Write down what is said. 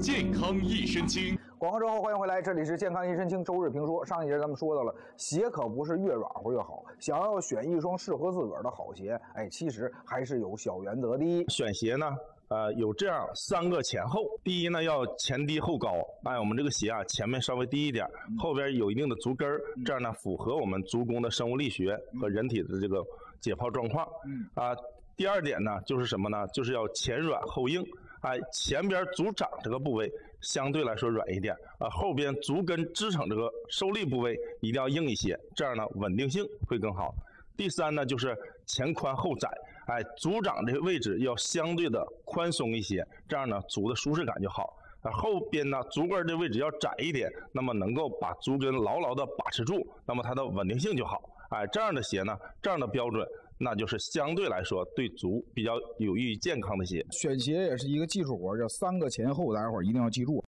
健康一身轻。广告之后欢迎回来，这里是健康一身轻周日评说。上一节咱们说到了，鞋可不是越软和越好，想要选一双适合自个儿的好鞋，哎，其实还是有小原则的。选鞋呢，呃，有这样三个前后。第一呢，要前低后高，哎，我们这个鞋啊，前面稍微低一点，后边有一定的足跟儿，这样呢，符合我们足弓的生物力学和人体的这个解剖状况。嗯啊，第二点呢，就是什么呢？就是要前软后硬。哎，前边足掌这个部位相对来说软一点，啊，后边足跟支撑这个受力部位一定要硬一些，这样呢稳定性会更好。第三呢就是前宽后窄，哎，足掌这个位置要相对的宽松一些，这样呢足的舒适感就好。啊，后边呢足跟的位置要窄一点，那么能够把足跟牢牢的把持住，那么它的稳定性就好。哎，这样的鞋呢，这样的标准。那就是相对来说对足比较有益于健康的鞋。选鞋也是一个技术活，叫三个前后，大家伙一定要记住。